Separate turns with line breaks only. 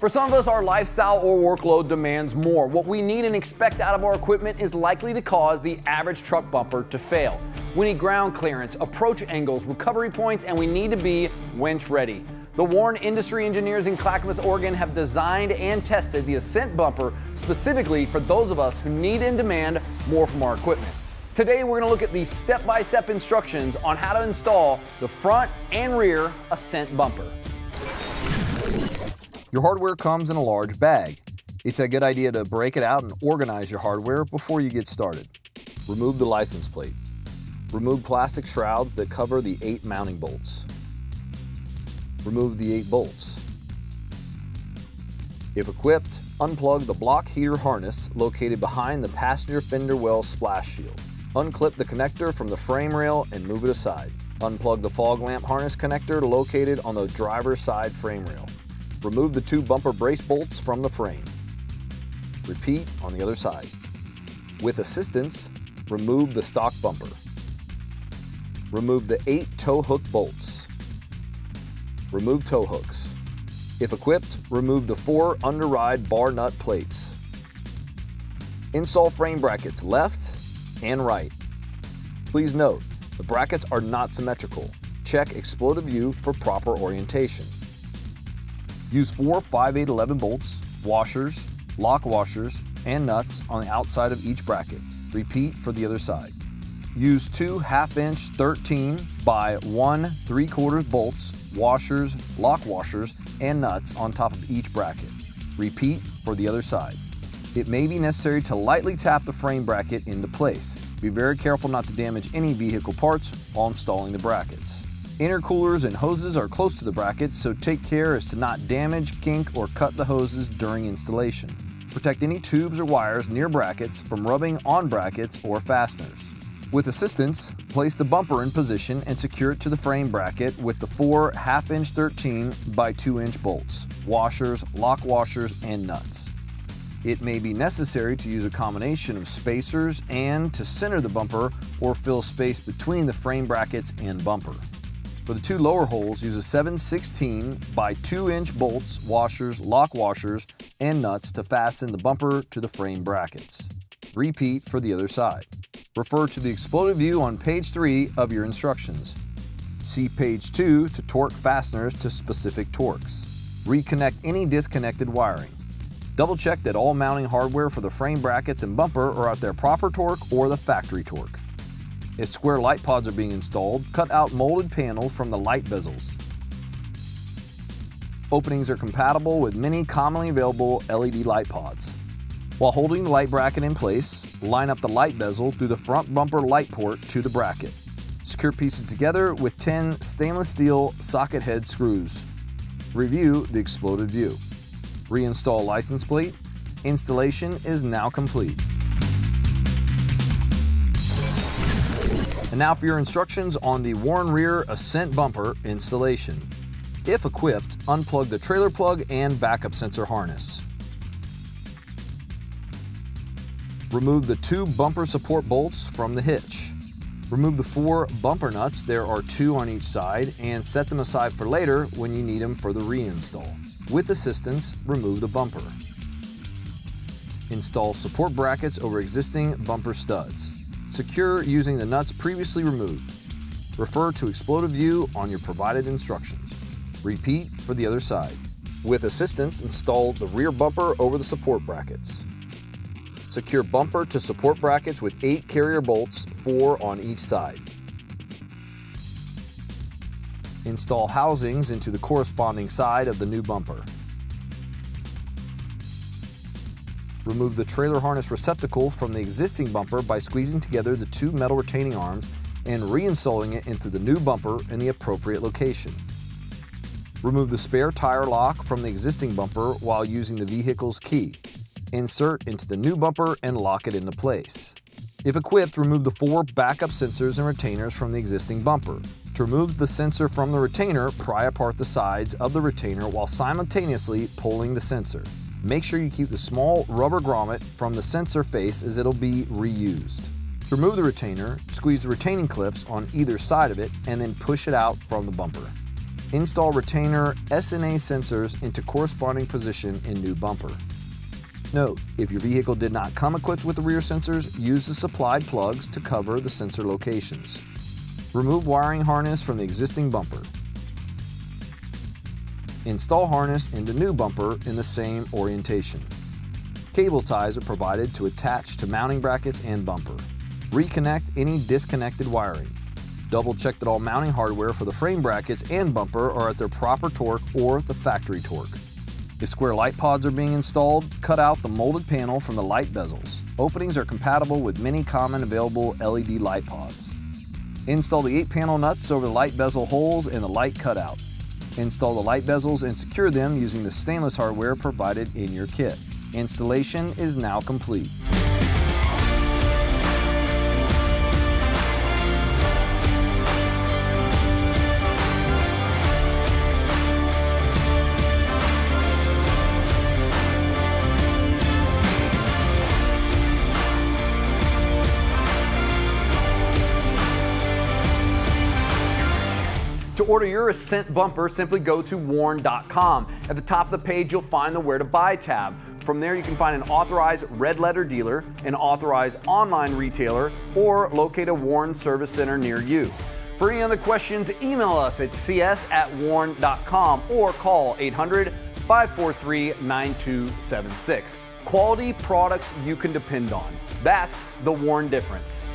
For some of us, our lifestyle or workload demands more. What we need and expect out of our equipment is likely to cause the average truck bumper to fail. We need ground clearance, approach angles, recovery points, and we need to be winch ready. The Warn Industry Engineers in Clackamas, Oregon have designed and tested the Ascent bumper specifically for those of us who need and demand more from our equipment. Today we're going to look at the step-by-step -step instructions on how to install the front and rear Ascent bumper.
Your hardware comes in a large bag. It's a good idea to break it out and organize your hardware before you get started. Remove the license plate. Remove plastic shrouds that cover the eight mounting bolts. Remove the eight bolts. If equipped, unplug the block heater harness located behind the passenger fender well splash shield. Unclip the connector from the frame rail and move it aside. Unplug the fog lamp harness connector located on the driver's side frame rail. Remove the two bumper brace bolts from the frame. Repeat on the other side. With assistance, remove the stock bumper. Remove the eight tow hook bolts. Remove tow hooks. If equipped, remove the four underride bar nut plates. Install frame brackets left and right. Please note, the brackets are not symmetrical. Check Exploded View for proper orientation. Use four 5-8-11 bolts, washers, lock washers, and nuts on the outside of each bracket. Repeat for the other side. Use two half-inch 13 by 1 3 quarters bolts, washers, lock washers, and nuts on top of each bracket. Repeat for the other side. It may be necessary to lightly tap the frame bracket into place. Be very careful not to damage any vehicle parts while installing the brackets. Intercoolers and hoses are close to the brackets, so take care as to not damage, kink, or cut the hoses during installation. Protect any tubes or wires near brackets from rubbing on brackets or fasteners. With assistance, place the bumper in position and secure it to the frame bracket with the four half-inch 13 by 2-inch bolts, washers, lock washers, and nuts. It may be necessary to use a combination of spacers and to center the bumper or fill space between the frame brackets and bumper. For the two lower holes, use a 716 by 2 inch bolts, washers, lock washers, and nuts to fasten the bumper to the frame brackets. Repeat for the other side. Refer to the exploded view on page 3 of your instructions. See page 2 to torque fasteners to specific torques. Reconnect any disconnected wiring. Double check that all mounting hardware for the frame brackets and bumper are at their proper torque or the factory torque. If square light pods are being installed, cut out molded panels from the light bezels. Openings are compatible with many commonly available LED light pods. While holding the light bracket in place, line up the light bezel through the front bumper light port to the bracket. Secure pieces together with 10 stainless steel socket head screws. Review the exploded view. Reinstall license plate. Installation is now complete. And now for your instructions on the Warn Rear Ascent Bumper installation. If equipped, unplug the trailer plug and backup sensor harness. Remove the two bumper support bolts from the hitch. Remove the four bumper nuts, there are two on each side, and set them aside for later when you need them for the reinstall. With assistance, remove the bumper. Install support brackets over existing bumper studs. Secure using the nuts previously removed. Refer to exploded view on your provided instructions. Repeat for the other side. With assistance, install the rear bumper over the support brackets. Secure bumper to support brackets with eight carrier bolts, four on each side. Install housings into the corresponding side of the new bumper. Remove the trailer harness receptacle from the existing bumper by squeezing together the two metal retaining arms and reinstalling it into the new bumper in the appropriate location. Remove the spare tire lock from the existing bumper while using the vehicle's key. Insert into the new bumper and lock it into place. If equipped, remove the four backup sensors and retainers from the existing bumper. To remove the sensor from the retainer, pry apart the sides of the retainer while simultaneously pulling the sensor. Make sure you keep the small rubber grommet from the sensor face as it'll be reused. Remove the retainer, squeeze the retaining clips on either side of it and then push it out from the bumper. Install retainer SNA sensors into corresponding position in new bumper. Note, if your vehicle did not come equipped with the rear sensors, use the supplied plugs to cover the sensor locations. Remove wiring harness from the existing bumper. Install harness into new bumper in the same orientation. Cable ties are provided to attach to mounting brackets and bumper. Reconnect any disconnected wiring. Double check that all mounting hardware for the frame brackets and bumper are at their proper torque or the factory torque. If square light pods are being installed, cut out the molded panel from the light bezels. Openings are compatible with many common available LED light pods. Install the 8-panel nuts over the light bezel holes and the light cutout. Install the light bezels and secure them using the stainless hardware provided in your kit. Installation is now complete.
Order your Ascent bumper, simply go to warn.com. At the top of the page, you'll find the Where to Buy tab. From there, you can find an authorized red letter dealer, an authorized online retailer, or locate a Warn service center near you. For any other questions, email us at cs at warn.com or call 800 543 9276. Quality products you can depend on. That's the Warn difference.